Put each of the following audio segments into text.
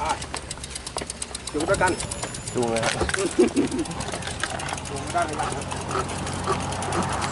อะจูงด้วยกันจูงเลยครับจูงด้านหลังครับ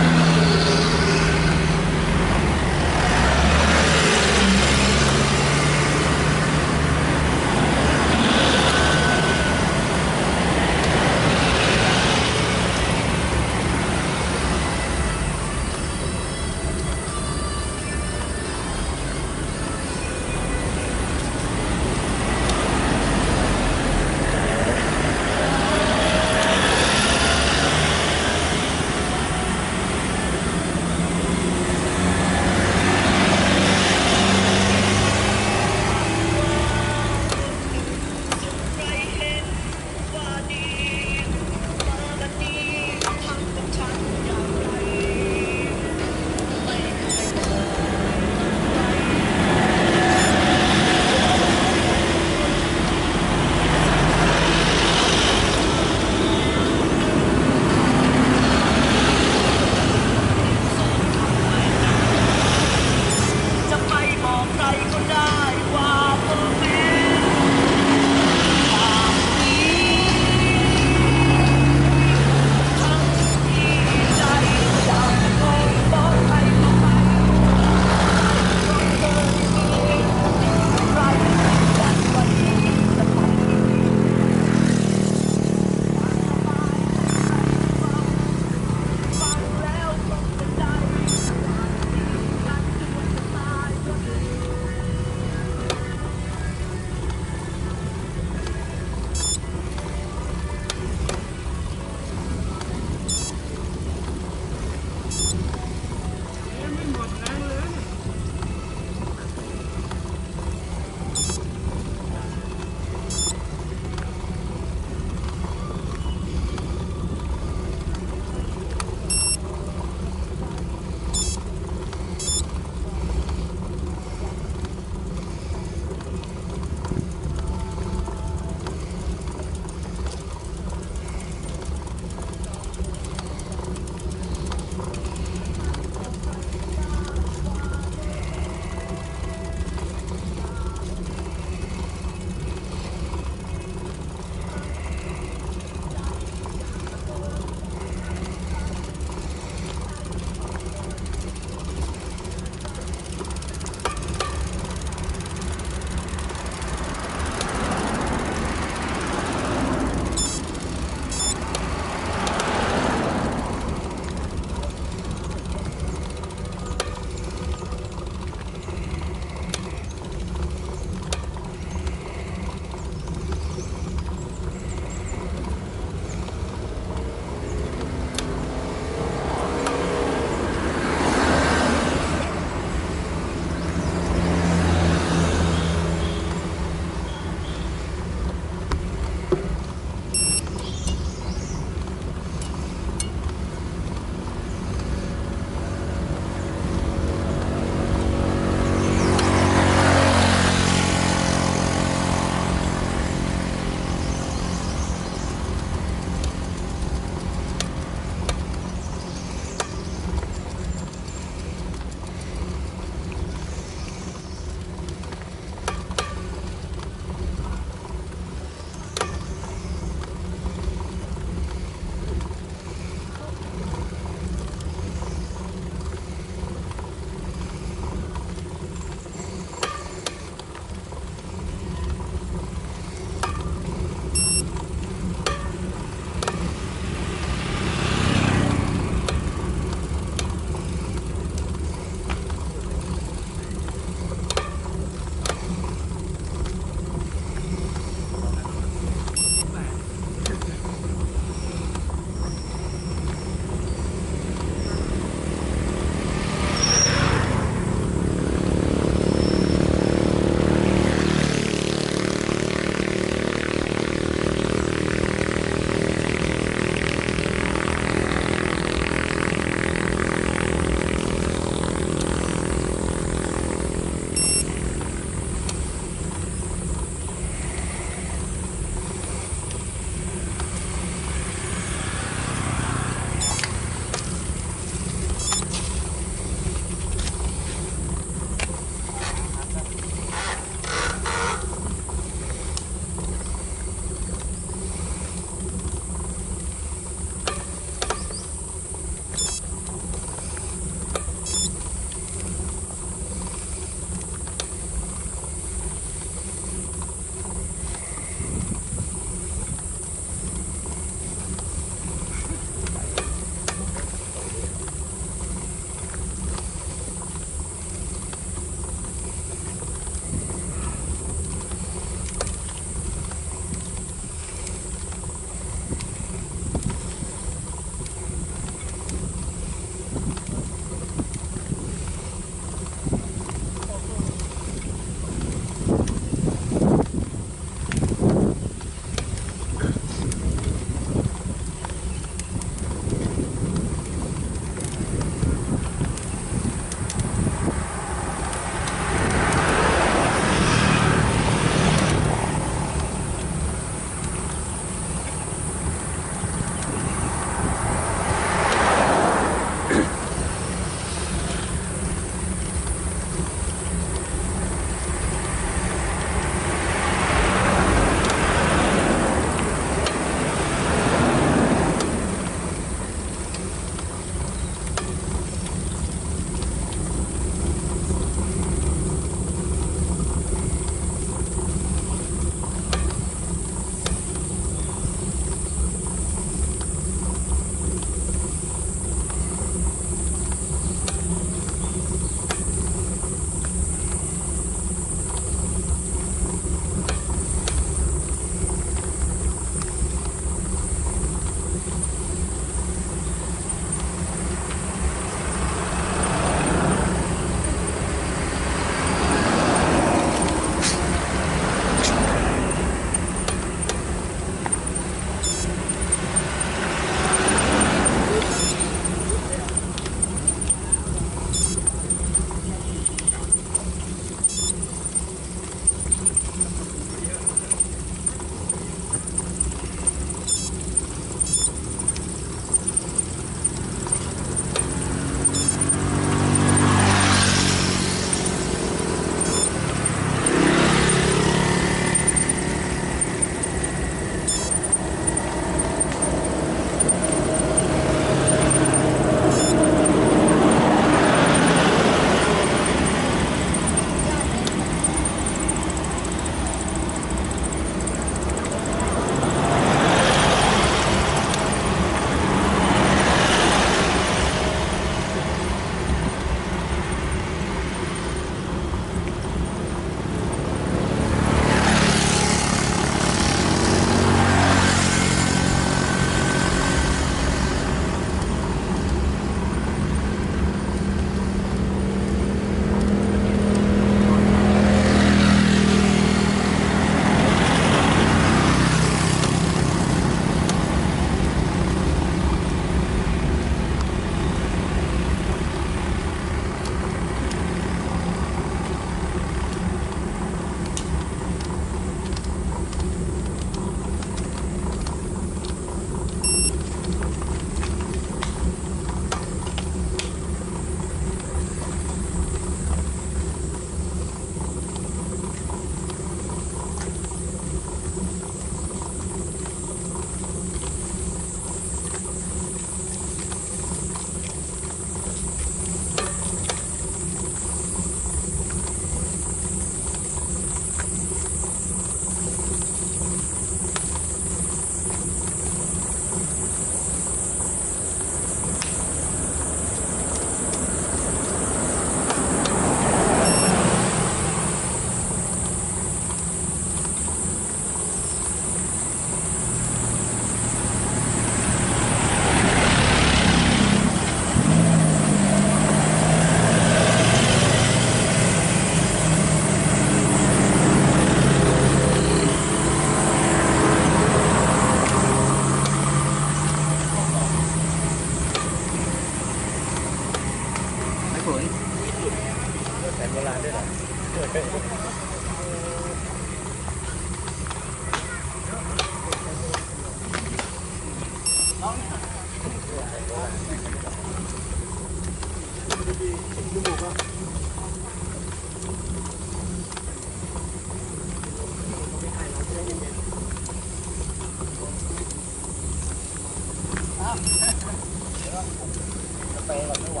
ไปเราไม่ไหว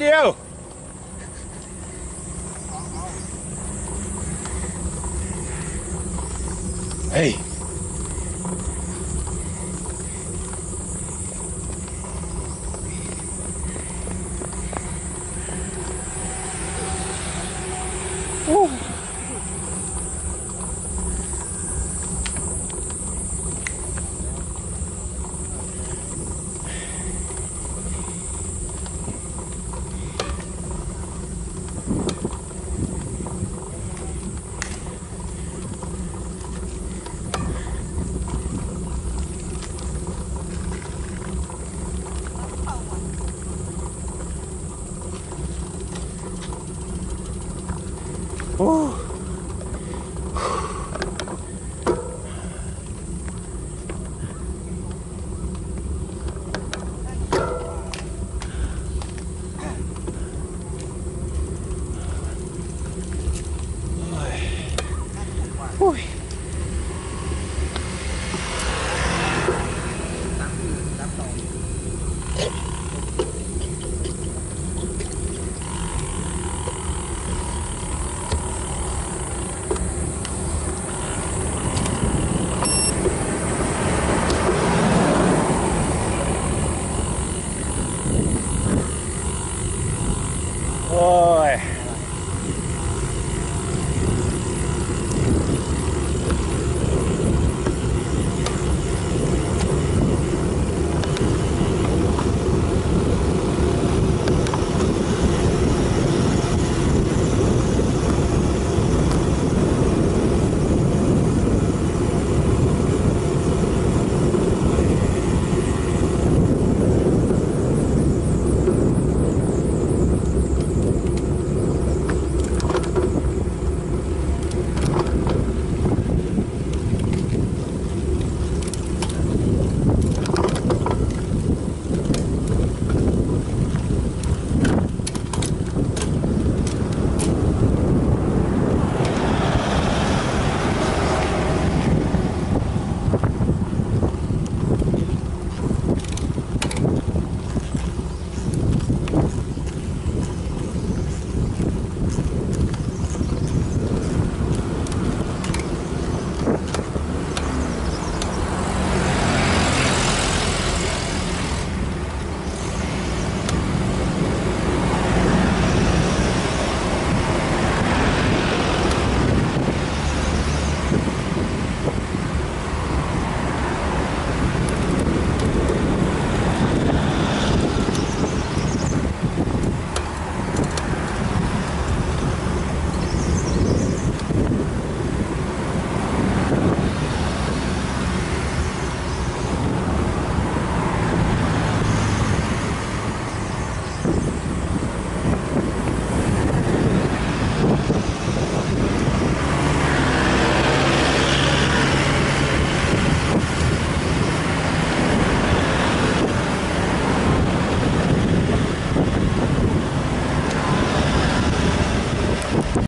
do? Whew.